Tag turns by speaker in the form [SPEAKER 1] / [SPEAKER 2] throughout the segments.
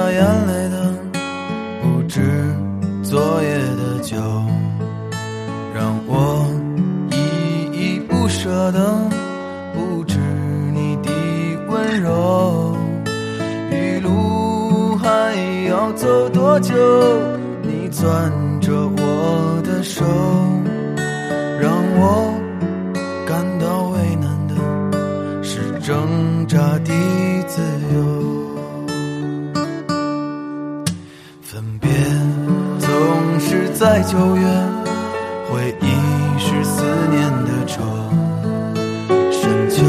[SPEAKER 1] 下眼泪的，不止昨夜的酒，让我依依不舍的，不止你的温柔。一路还要走多久？你攥着我的手，分别总是在九月，回忆是思念的愁。深秋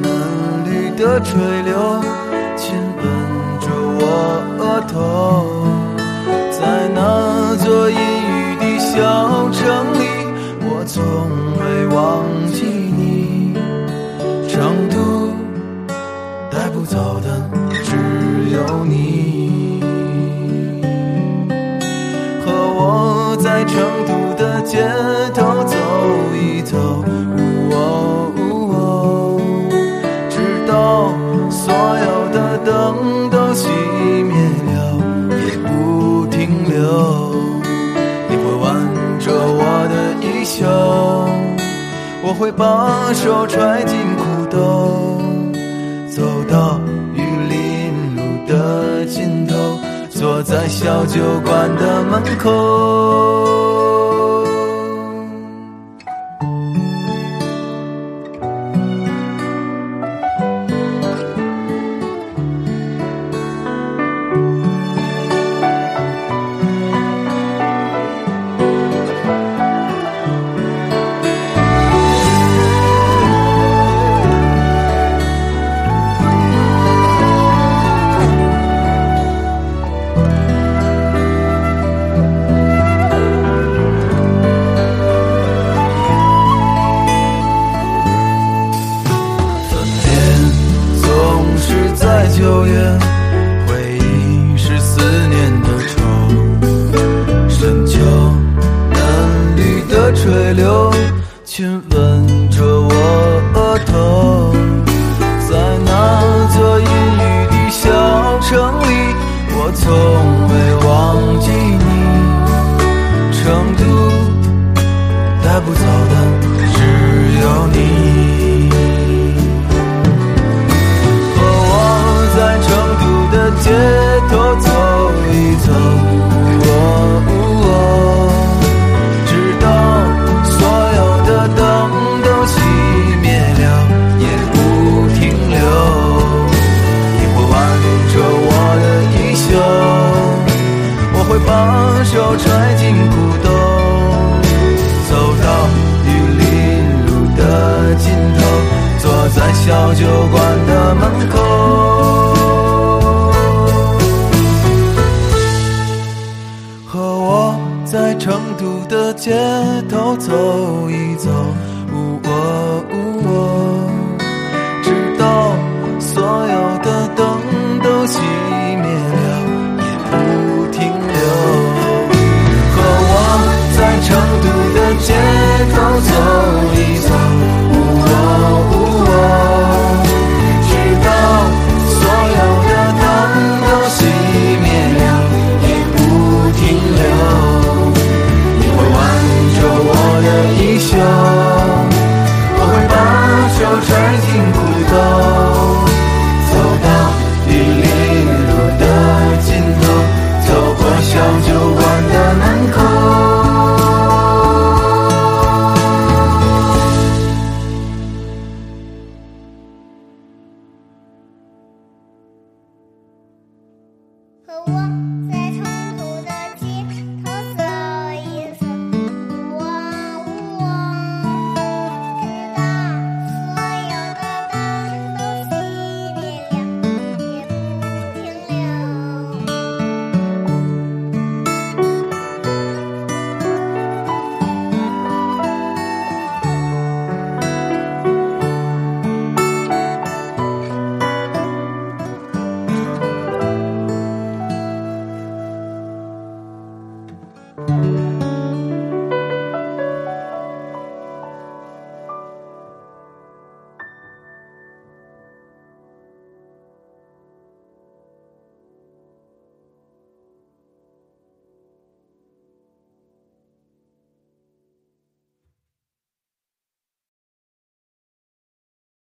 [SPEAKER 1] 嫩绿的垂柳，亲吻着我额头。在那座阴雨的小城里，我从未忘记你。在成都的街头走一走，直到所有的灯都熄灭了，也不停留。你会挽着我的衣袖，我会把手揣进裤兜，走到玉林路的尽头。坐在小酒馆的门口。小酒馆的门口。和我在成都的街头走一走，哦哦